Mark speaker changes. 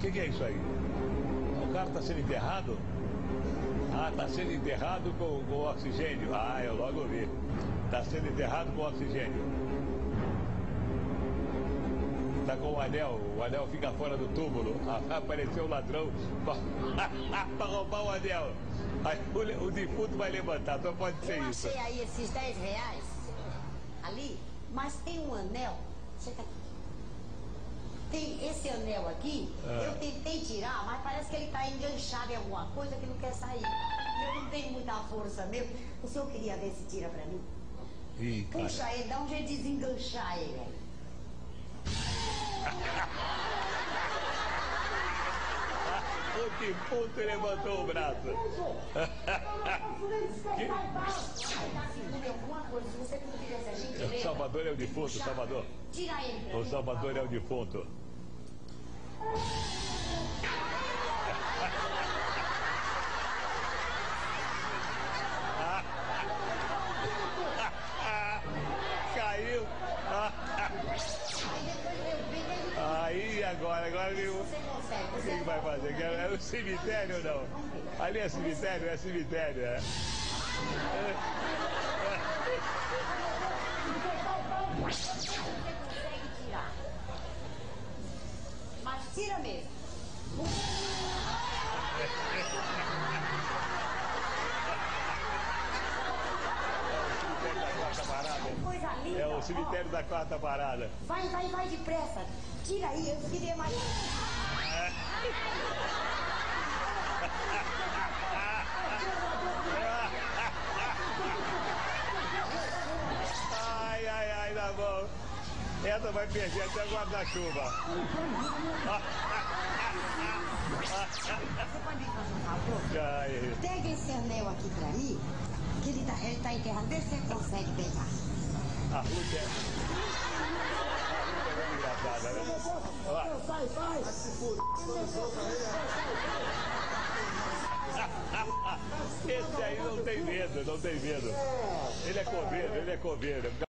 Speaker 1: que, que é isso aí? O cara está sendo enterrado? Ah, está sendo enterrado com, com oxigênio. Ah, eu logo vi. Está sendo enterrado com oxigênio. Está com o anel, o anel fica fora do túmulo. Apareceu o ladrão para roubar o anel. Aí o, o, defunto vai levantar, só pode ser
Speaker 2: eu
Speaker 1: isso.
Speaker 2: Eu achei aí esses 10 reais ali, mas tem um anel. Esse anel aqui,
Speaker 1: Ah.
Speaker 2: eu tentei tirar, mas parece que ele está enganchado em alguma coisa que não quer sair. Eu não tenho muita força mesmo. O senhor queria ver se tira pra mim?
Speaker 1: Ih, cara.
Speaker 2: Puxa ele, dá um jeito de desenganchar ele.
Speaker 1: O defunto levantou o braço.
Speaker 2: Tá
Speaker 1: Salvador é o defunto, Salvador.
Speaker 2: Tira ele
Speaker 1: O Salvador
Speaker 2: por
Speaker 1: é o defunto. Caiu.
Speaker 2: Aí
Speaker 1: agora, agora
Speaker 2: consegue,
Speaker 1: O que vai fazer? É o cemitério ou não? Ali é cemitério, é cemitério, é.
Speaker 2: Tira mesmo.
Speaker 1: Cemitério da quarta parada.
Speaker 2: Coisa linda.
Speaker 1: É o cemitério da quarta parada.
Speaker 2: Vai, vai, vai depressa. Tira aí, eu queria mais.
Speaker 1: Ai, Essa vai perder até guarda-chuva.
Speaker 2: Você pode me fazer um favor? Pega esse anel aqui pra mim, que ele tá, ele tá enterrado. Vê se você consegue pegar.
Speaker 1: a Ruth é. A é engraçada, né?
Speaker 3: Sai, sai!
Speaker 1: Esse aí não tem medo, não tem medo. Ele é coveiro, ele é coveiro.